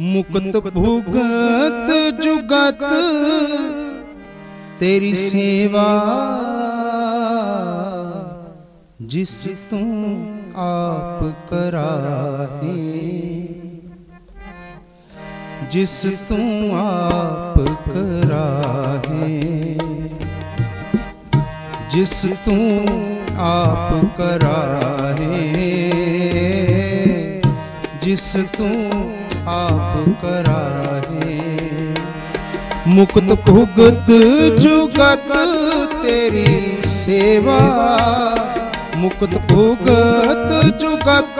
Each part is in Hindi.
मुक्त भुगत जुगत तेरी सेवा जिस तू आप कराहे। जिस तू आप कराहे। जिस तू आप कराहे। जिस तू आप कराहे। मुक्त भुगत जुगत तेरी सेवा। मुक्त भुगत जुगत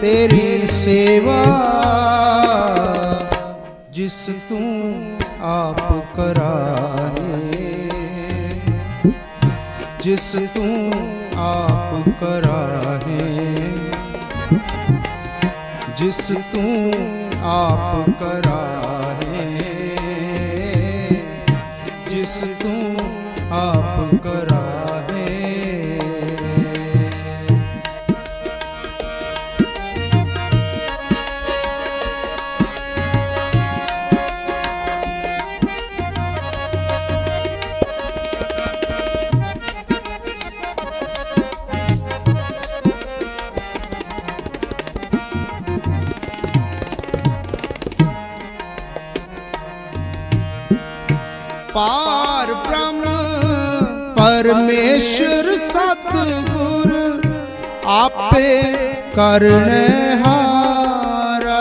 तेरी सेवा। जिस तू आप कराहे। जिस तू आप कराहे। जिस तू आप कराहे जिस तू पार ब्रह्म परमेश्वर सतगुर आपे करने हारा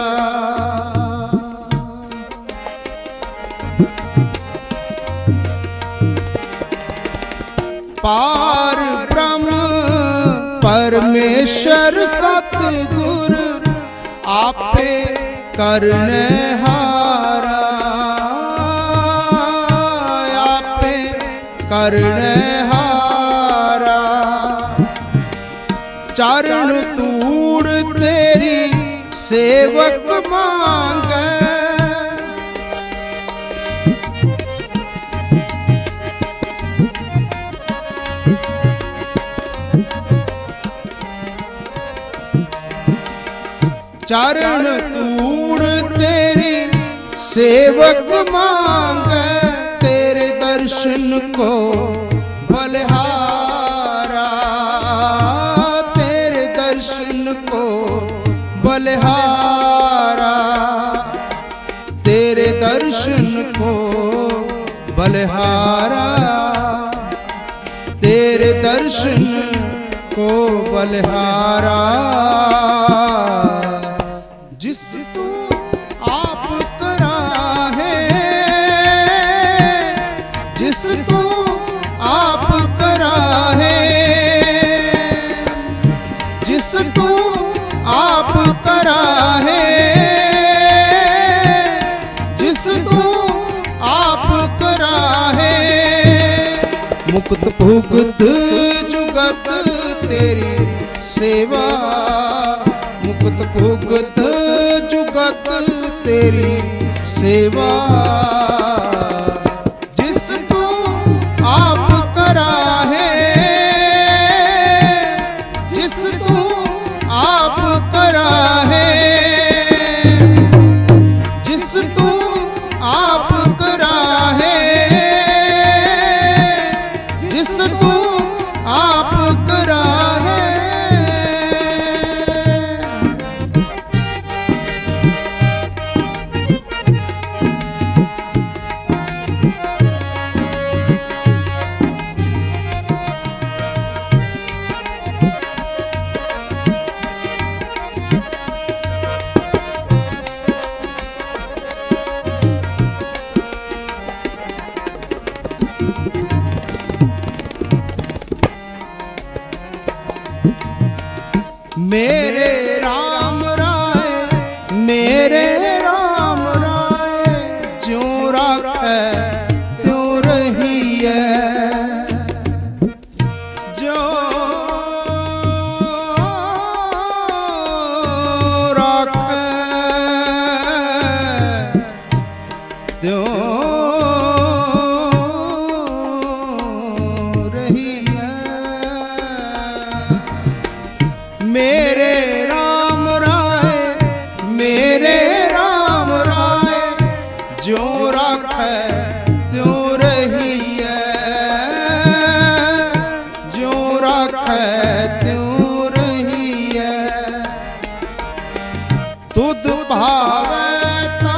पार ब्रह्म परमेश्वर सतगुर आपे करने करने हारा। चरण तूड़ तेरी सेवक मांगे। चरण तूड़ तेरी सेवक मांग। को बलिहारा तेरे दर्शन को बलिहारा तेरे दर्शन को बलिहारा तेरे दर्शन को बलिहारा। तू आप कराहे। जिस तू आप कराहे। जिस तू आप कराहे। मुक्त भुगत जुगत तेरी सेवा। मुक्त भुगत जुगत तेरी सेवा। भावे ता,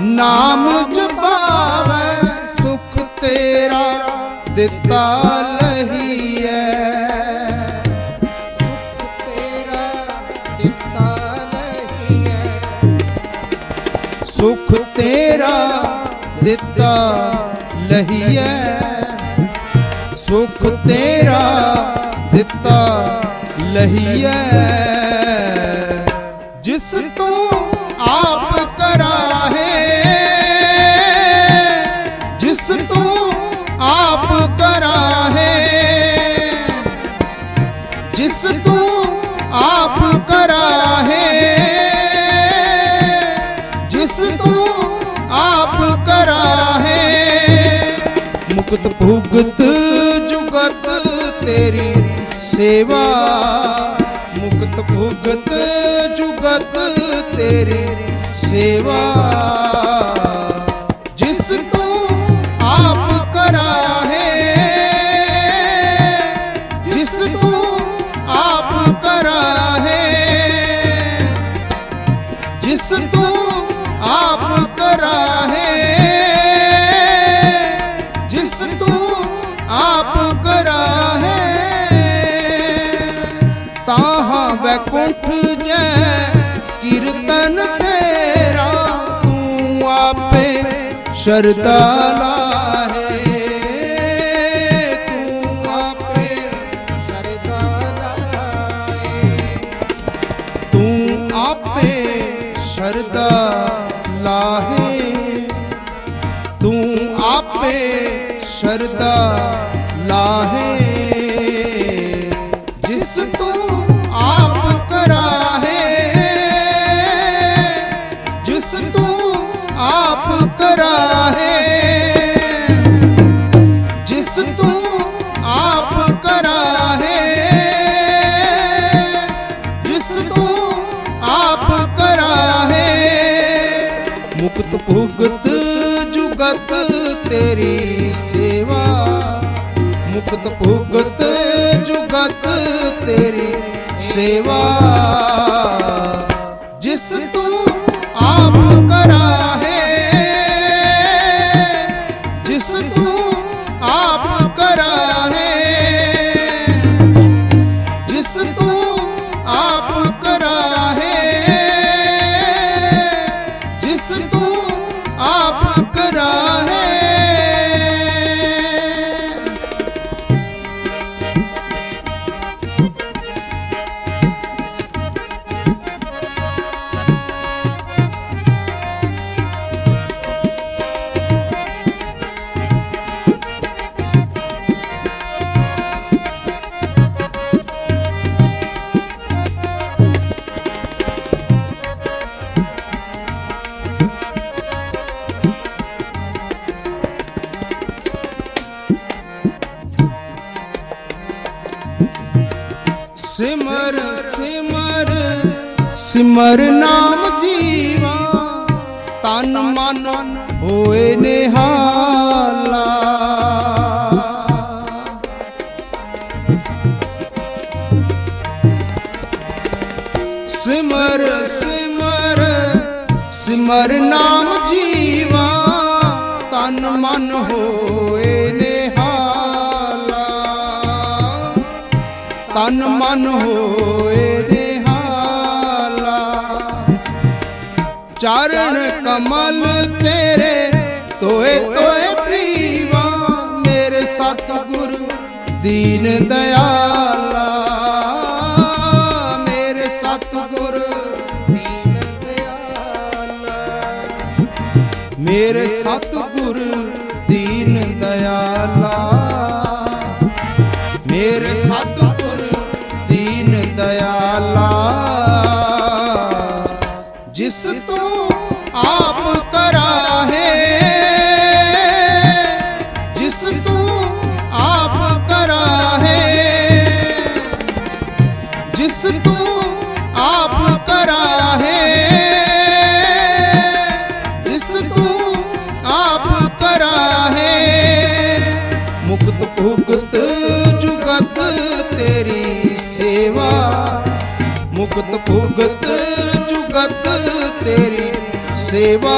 नाम जपावे, सुख तेरा दिता लही है सुख तेरा दिता लही है सुख तेरा दिता लही है सुख तेरा दिता लही जिस भुगत भुगत जुगत तेरी सेवा। मुक्त भुगत जुगत तेरी सेवा। उठ जय कीर्तन तेरा तू आपे शरदाला ਭੁਗਤ ਜੁਗਤ ਤੇਰੀ ਸੇਵਾ। ਮੁਕਤ ਭੁਗਤ ਜੁਗਤ ਤੇਰੀ ਸੇਵਾ। ਜਿਸ ਤੂੰ ਸਿਮਰ ਨਾਮ ਜੀਵਾ, ਤਨ ਮਨ ਹੋਏ ਨਿਹਾਲਾ। ਸਿਮਰ ਸਿਮਰ ਸਿਮਰ ਨਾਮ ਜੀਵਾ, ਤਨ ਮਨ ਹੋਏ ਨਿਹਾਲਾ। ਤਨ ਮਨ ਹੋਏ ਚਰਨ ਕਮਲ ਤੇਰੇ, ਤੋਏ ਤੋਏ ਪੀਵਾ ਮੇਰੇ ਸਤਿਗੁਰ ਦੀਨ ਦਿਆਲਾ। ਮੇਰੇ ਸਤਿਗੁਰ ਦੀਨ ਦਇਆਲਾ ਮੇਰੇ ਸਤਿਗੁਰ भुगत जुगत तेरी सेवा।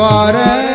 করে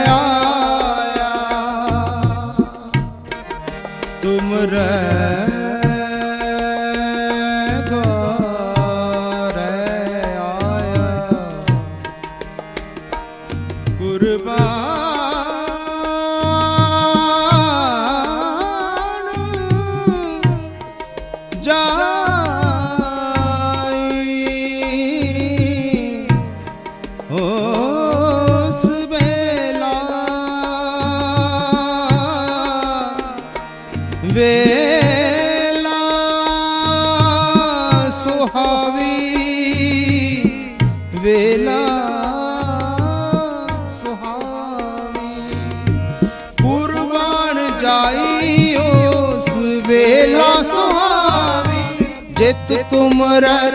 Murari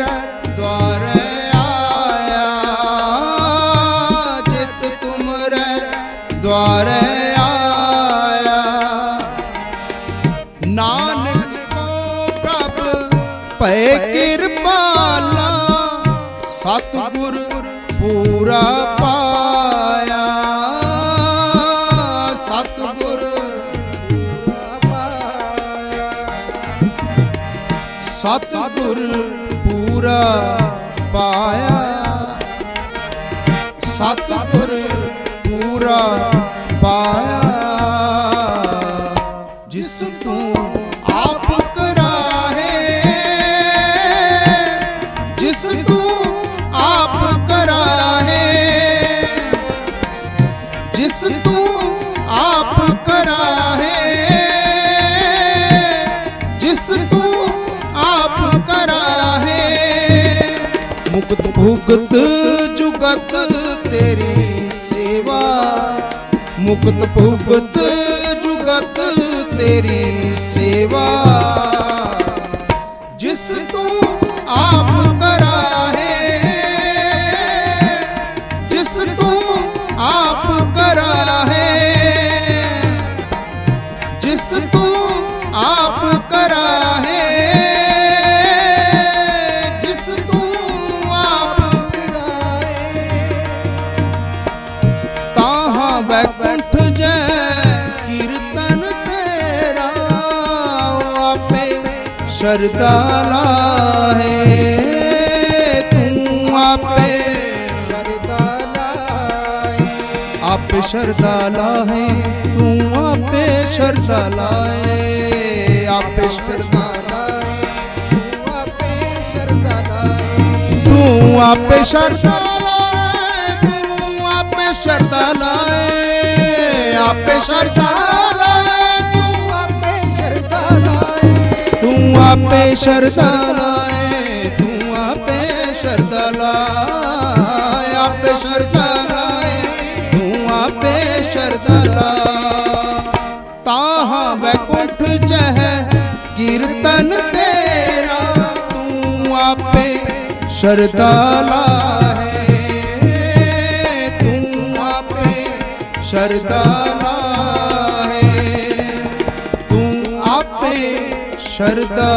सतपुर पूरा पाया। जिस तू आप कराहे, जिस तू आप कराहे, जिस तू आप कराहे, जिस तू आप करा है मुक्त भुगत जुगत ਤੇਰੀ ਸੇਵਾ। ਮੁਕਤ ਭੁਗਤ ਜੁਗਤ ਤੇਰੀ ਸੇਵਾ। बैकुंठ जय, कीर्तन तेरा आपे शरदा है तू आपे शरदा लाए आप शरदा है तू आपे शरदा लाए आप शरदा लाए तू आपे शरदा लाए तू आपे शरदा लाए ਆਪੇ ਸ਼ਰਦਾ ਲਾਏ ਆਪੇ ਸ਼ਰਦਾ ਲਾਏ ਤੂੰ ਆਪੇ ਸ਼ਰਦਾ ਲਾਏ ਤੂੰ ਆਪੇ ਸ਼ਰਦਾ ਲਾਏ ਤੂੰ ਆਪੇ ਸ਼ਰਦਾ ਲਾਏ ਆਪੇ ਸ਼ਰਦਾ ਲਾਏ ਤੂੰ ਆਪੇ ਸ਼ਰਦਾ ਲਾ ਤਾਹਾਂ ਵੈਕੁੰਠ ਚਹਿ ਕੀਰਤਨ ਤੇਰਾ ਤੂੰ ਆਪੇ ਸ਼ਰਦਾ ਲਾਹੇ शरदा लाहे तू आपे शरदा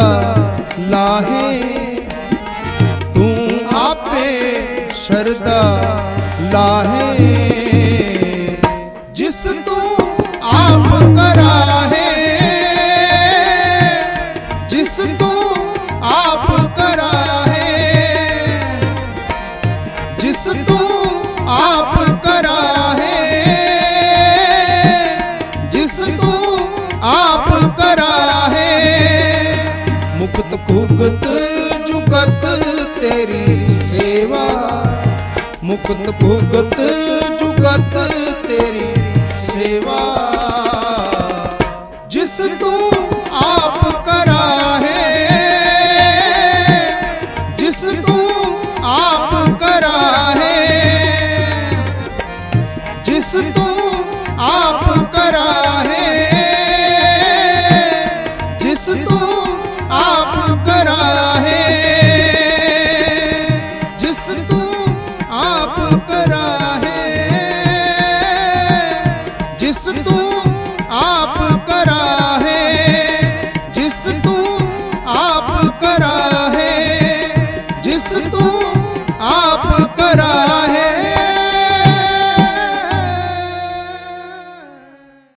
लाहे। तू आपे शरदा लाहे। जुगत तेरी सेवा मुकुत भुगत